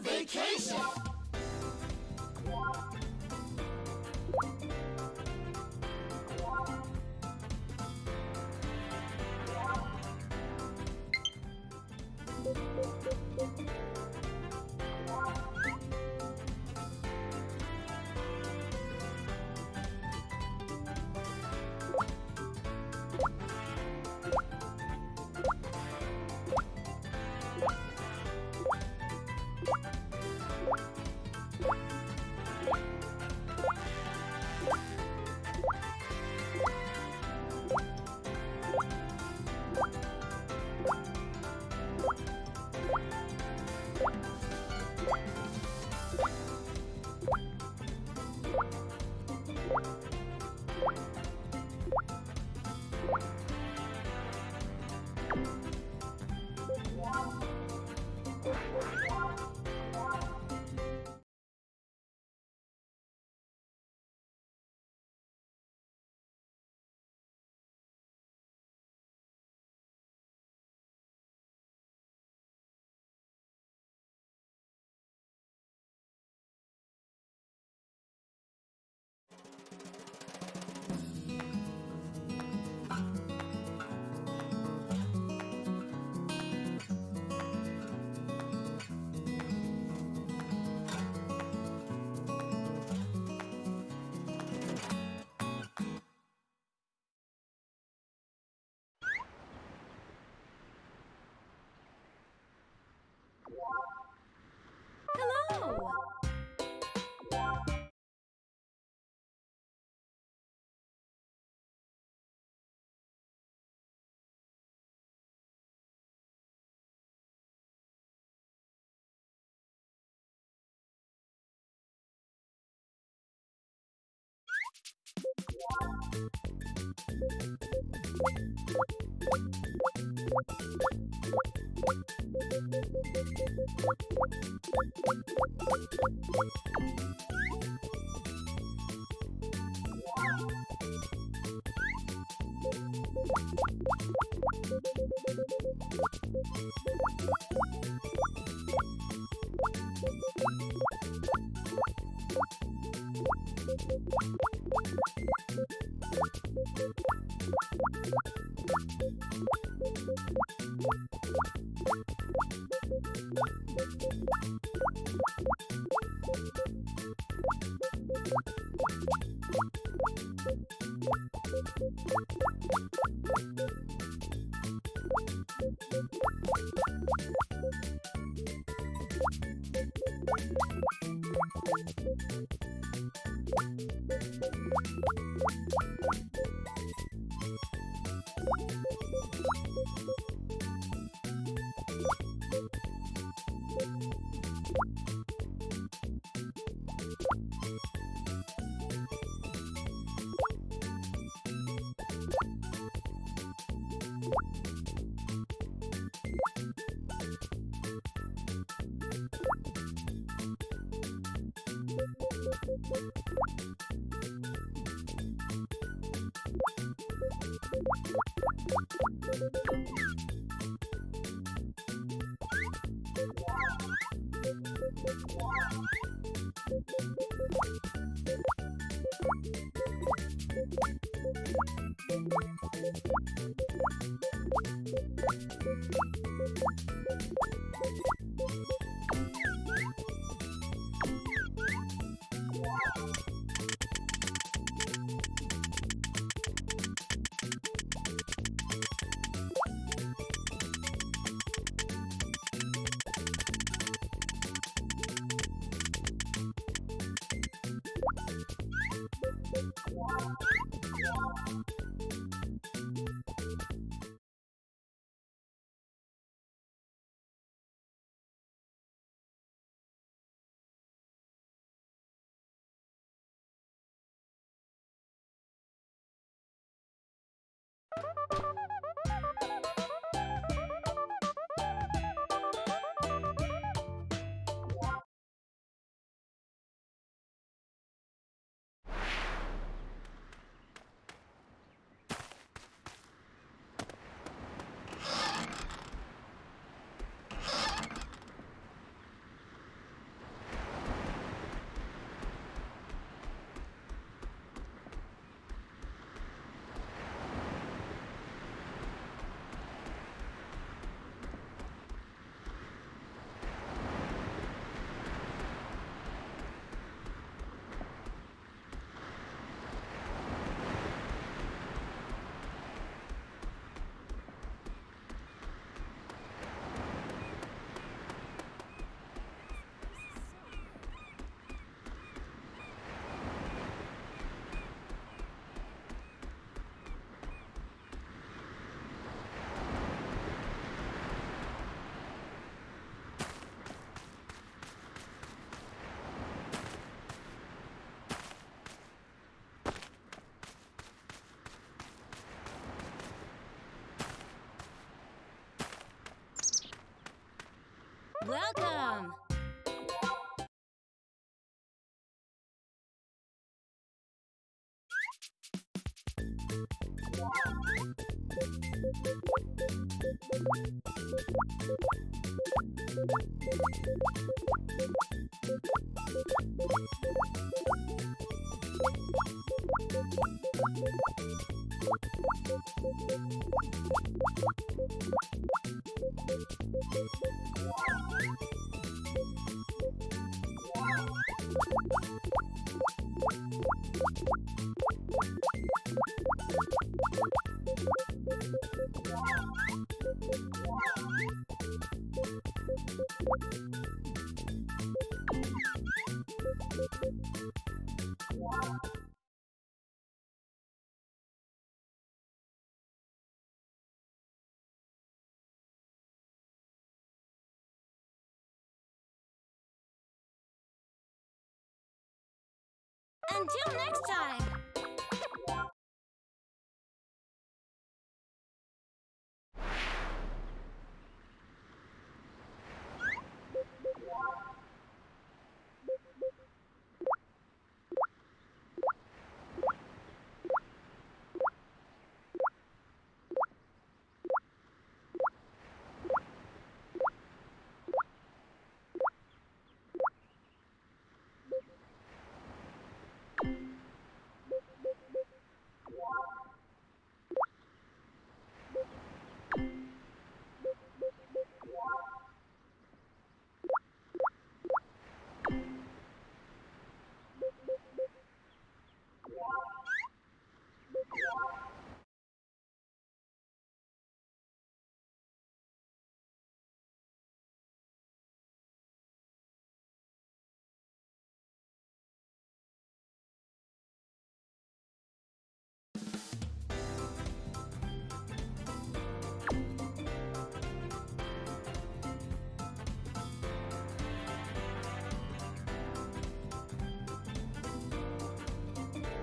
vacation. you Wow. Welcome! Until next time!